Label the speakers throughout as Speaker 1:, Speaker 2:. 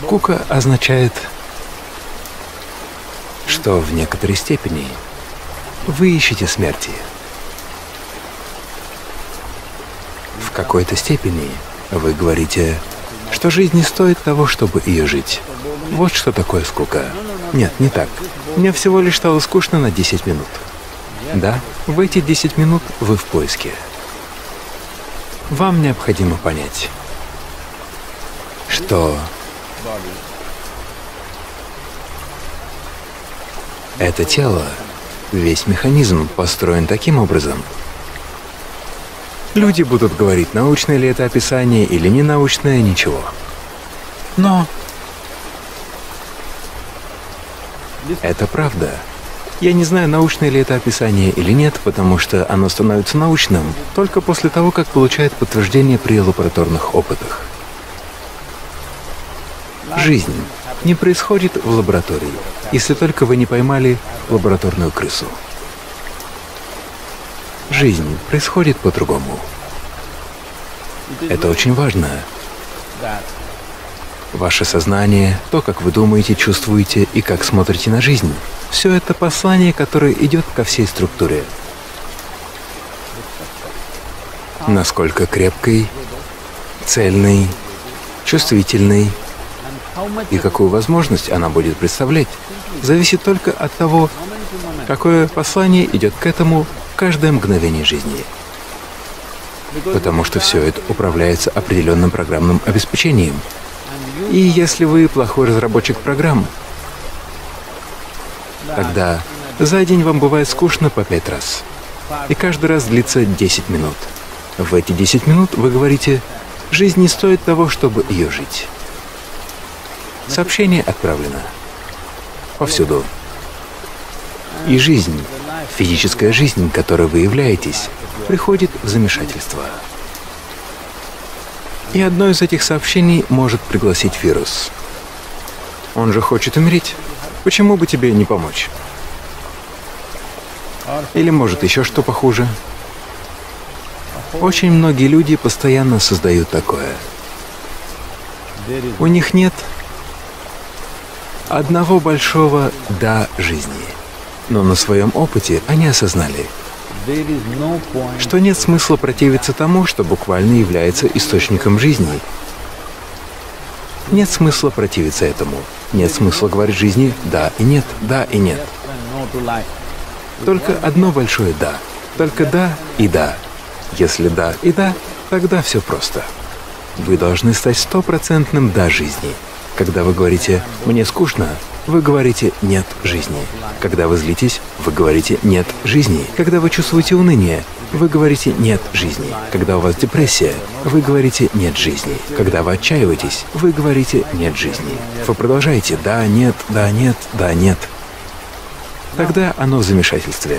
Speaker 1: Скука означает, что в некоторой степени вы ищете смерти. В какой-то степени вы говорите, что жизнь не стоит того, чтобы ее жить. Вот что такое скука. Нет, не так. Мне всего лишь стало скучно на 10 минут. Да, в эти 10 минут вы в поиске. Вам необходимо понять, что это тело, весь механизм построен таким образом. Люди будут говорить, научное ли это описание или не научное, ничего. Но это правда. Я не знаю, научное ли это описание или нет, потому что оно становится научным только после того, как получает подтверждение при лабораторных опытах. Жизнь не происходит в лаборатории, если только вы не поймали лабораторную крысу. Жизнь происходит по-другому. Это очень важно. Ваше сознание, то, как вы думаете, чувствуете и как смотрите на жизнь, все это послание, которое идет ко всей структуре. Насколько крепкой, цельной, чувствительной и какую возможность она будет представлять, зависит только от того, какое послание идет к этому каждое мгновение жизни. Потому что все это управляется определенным программным обеспечением. И если вы плохой разработчик программ, тогда за день вам бывает скучно по пять раз. И каждый раз длится 10 минут. В эти 10 минут вы говорите, жизнь не стоит того, чтобы ее жить. Сообщение отправлено. Повсюду. И жизнь, физическая жизнь, которой вы являетесь, приходит в замешательство. И одно из этих сообщений может пригласить вирус. Он же хочет умереть. Почему бы тебе не помочь? Или может еще что похуже? Очень многие люди постоянно создают такое. У них нет одного большого «да» жизни. Но на своем опыте они осознали, что нет смысла противиться тому, что буквально является источником жизни. Нет смысла противиться этому. Нет смысла говорить жизни «да» и «нет», «да» и «нет». Только одно большое «да». Только «да» и «да». Если «да» и «да», тогда все просто. Вы должны стать стопроцентным «да» жизни. Когда вы говорите «мне скучно», вы говорите «нет жизни». Когда вы злитесь, вы говорите «нет жизни». Когда вы чувствуете уныние, вы говорите «нет жизни». Когда у вас депрессия, вы говорите «нет жизни». Когда вы отчаиваетесь, вы говорите «нет жизни». Вы продолжаете «да, нет, да, нет, да, нет». Тогда оно в замешательстве.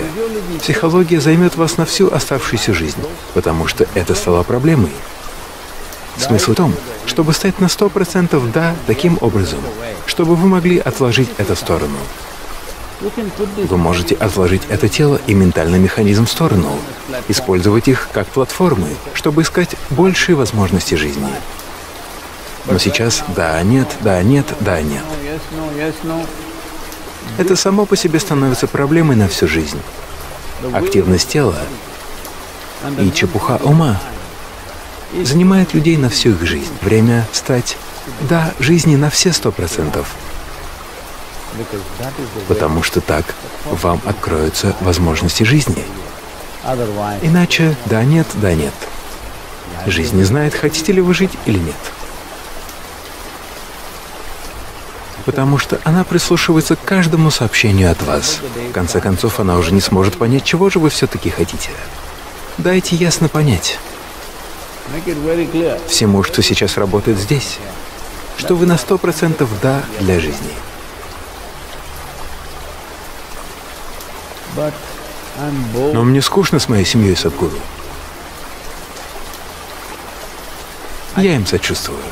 Speaker 1: Психология займет вас на всю оставшуюся жизнь, потому что это стало проблемой. Смысл в том, чтобы стать на сто процентов «да» таким образом, чтобы вы могли отложить это в сторону. Вы можете отложить это тело и ментальный механизм в сторону, использовать их как платформы, чтобы искать большие возможности жизни. Но сейчас «да, нет, да, нет, да, нет». Это само по себе становится проблемой на всю жизнь. Активность тела и чепуха ума занимает людей на всю их жизнь. Время стать «да» жизни на все сто процентов. Потому что так вам откроются возможности жизни. Иначе «да, нет, да, нет». Жизнь не знает, хотите ли вы жить или нет. Потому что она прислушивается к каждому сообщению от вас. В конце концов, она уже не сможет понять, чего же вы все-таки хотите. Дайте ясно понять всему, что сейчас работает здесь, что вы на сто процентов «да» для жизни. Но мне скучно с моей семьей Садгуру. Я им сочувствую.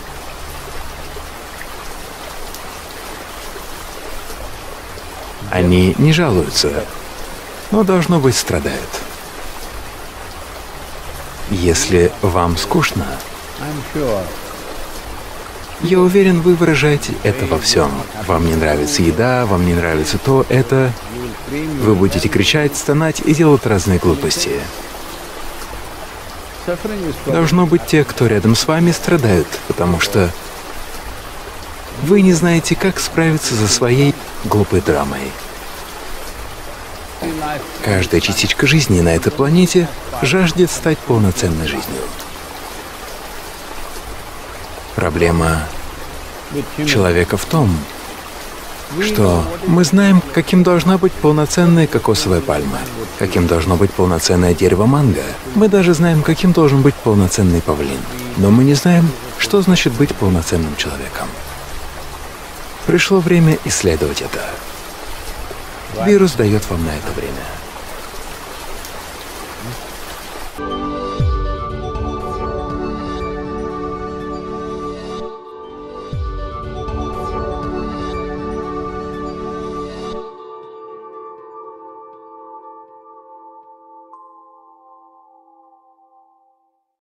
Speaker 1: Они не жалуются, но, должно быть, страдают. Если вам скучно, Я уверен, вы выражаете это во всем. Вам не нравится еда, вам не нравится то, это. Вы будете кричать, стонать и делать разные глупости. Должно быть, те, кто рядом с вами, страдают, потому что вы не знаете, как справиться со своей глупой драмой. Каждая частичка жизни на этой планете жаждет стать полноценной жизнью. Проблема человека в том, что мы знаем, каким должна быть полноценная кокосовая пальма, каким должно быть полноценное дерево манго. Мы даже знаем, каким должен быть полноценный павлин. Но мы не знаем, что значит быть полноценным человеком. Пришло время исследовать это. Вирус дает вам на это время.